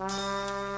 Música